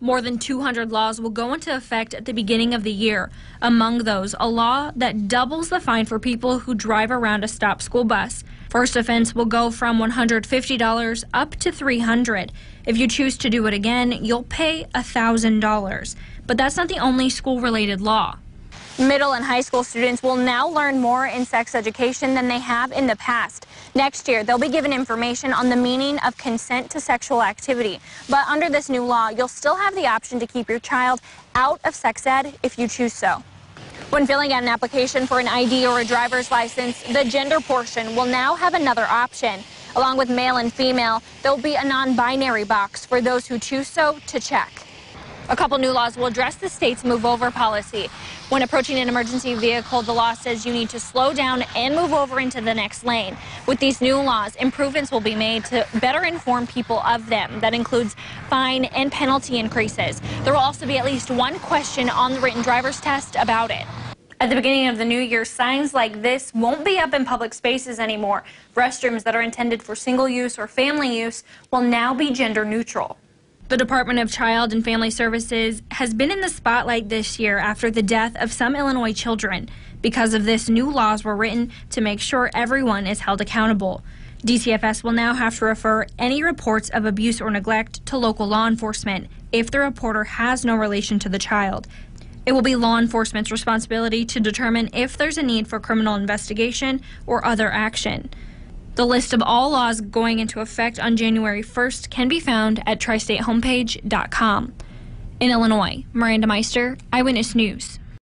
More than 200 laws will go into effect at the beginning of the year. Among those, a law that doubles the fine for people who drive around a stop school bus. First offense will go from $150 up to $300. If you choose to do it again, you'll pay $1,000. But that's not the only school-related law. Middle and high school students will now learn more in sex education than they have in the past. Next year, they'll be given information on the meaning of consent to sexual activity. But under this new law, you'll still have the option to keep your child out of sex ed if you choose so. When filling out an application for an ID or a driver's license, the gender portion will now have another option. Along with male and female, there'll be a non-binary box for those who choose so to check. A couple new laws will address the state's move over policy. When approaching an emergency vehicle, the law says you need to slow down and move over into the next lane. With these new laws, improvements will be made to better inform people of them. That includes fine and penalty increases. There will also be at least one question on the written driver's test about it. At the beginning of the new year, signs like this won't be up in public spaces anymore. Restrooms that are intended for single use or family use will now be gender neutral. The Department of Child and Family Services has been in the spotlight this year after the death of some Illinois children. Because of this, new laws were written to make sure everyone is held accountable. DCFS will now have to refer any reports of abuse or neglect to local law enforcement if the reporter has no relation to the child. It will be law enforcement's responsibility to determine if there's a need for criminal investigation or other action. The list of all laws going into effect on January 1st can be found at tristatehomepage.com. In Illinois, Miranda Meister, Eyewitness News.